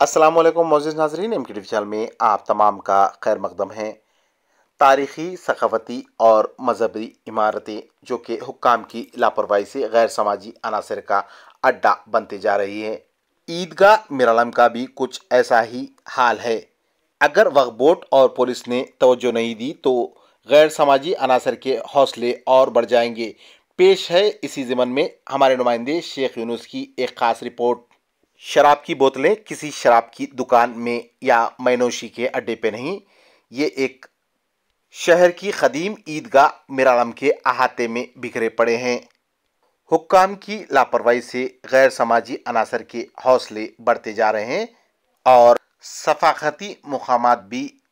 अस्सलाम वालेकुम मोज़ नाजरीन, एम के चैनल में आप तमाम का खैर मकदम है। तारीख़ी सकाफ़ती और मजहबी इमारतें, जो कि हुक्काम की लापरवाही से गैर समाजी अनासर का अड्डा बनते जा रही है। ईदगाह मिरालम का भी कुछ ऐसा ही हाल है। अगर वक्फ बोर्ड और पुलिस ने तवज्जो नहीं दी तो गैर समाजी अनासर के हौसले और बढ़ जाएँगे। पेश है इसी ज़मन में हमारे नुमाइंदे शेख यूनुस की एक ख़ास रिपोर्ट। शराब की बोतलें किसी शराब की दुकान में या मैनोशी के अड्डे पे नहीं। ये एक शहर की खदीम ईदगाह मिरालम के अहाते में बिखरे पड़े हैं। हुक्काम की लापरवाही से गैर समाजी अनासर के हौसले बढ़ते जा रहे हैं और सफाकती मकाम भी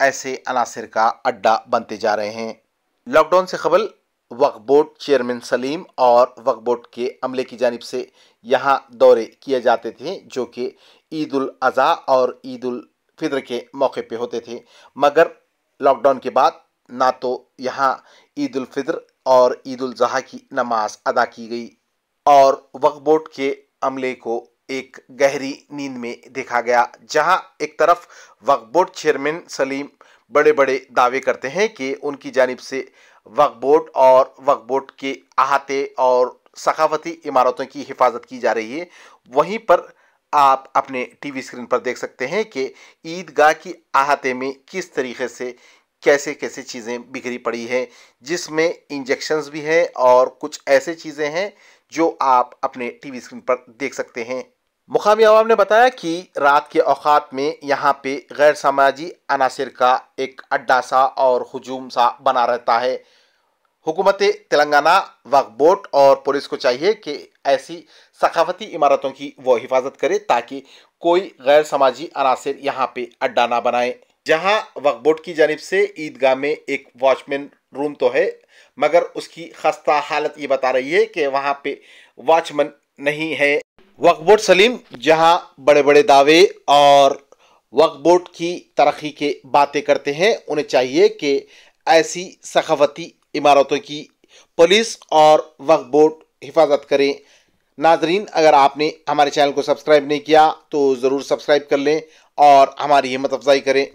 ऐसे अनासर का अड्डा बनते जा रहे हैं। लॉकडाउन से कबल वक्फ बोर्ड चेयरमैन सलीम और वक्फ बोर्ड के अमले की जानब से यहाँ दौरे किए जाते थे, जो कि ईद उल अज़हा और ईद उल फितर के मौके पे होते थे। मगर लॉकडाउन के बाद ना तो यहाँ ईद उल फितर और ईद उल की नमाज़ अदा की गई और वक्फ बोर्ड के अमले को एक गहरी नींद में देखा गया, जहाँ एक तरफ़ वक्फ बोर्ड चेयरमैन सलीम बड़े बड़े दावे करते हैं कि उनकी जानब से वक्फ बोर्ड और वक्फ बोर्ड के अहाते और सखावती इमारतों की हिफाजत की जा रही है। वहीं पर आप अपने टीवी स्क्रीन पर देख सकते हैं कि ईदगाह की अहाते में किस तरीके से कैसे कैसे चीज़ें बिखरी पड़ी हैं, जिसमें इंजेक्शंस भी हैं और कुछ ऐसे चीज़ें हैं जो आप अपने टीवी स्क्रीन पर देख सकते हैं। मुकामी आवाम ने बताया कि रात के औकात में यहाँ पे गैर समाजी अनासर का एक अड्डा सा और हजूम सा बना रहता है। हुकूमत तेलंगाना, वक्फ बोर्ड और पुलिस को चाहिए कि ऐसी सकाफती इमारतों की वो हिफाजत करे ताकि कोई गैर समाजी अनासर यहाँ पे अड्डा ना बनाए। जहाँ वक्फ बोर्ड की जानब से ईदगाह में एक वॉचमैन रूम तो है, मगर उसकी खस्ता हालत ये बता रही है कि वहाँ पे वॉचमैन नहीं है। वक्फ सलीम, जहाँ बड़े बड़े दावे और वक्फ बोर्ड की तरक्की के बातें करते हैं, उन्हें चाहिए कि ऐसी सखावती इमारतों की पुलिस और वक्फ बोर्ड हिफाजत करें। नाजरीन, अगर आपने हमारे चैनल को सब्सक्राइब नहीं किया तो ज़रूर सब्सक्राइब कर लें और हमारी हिम्मत अफजाई करें।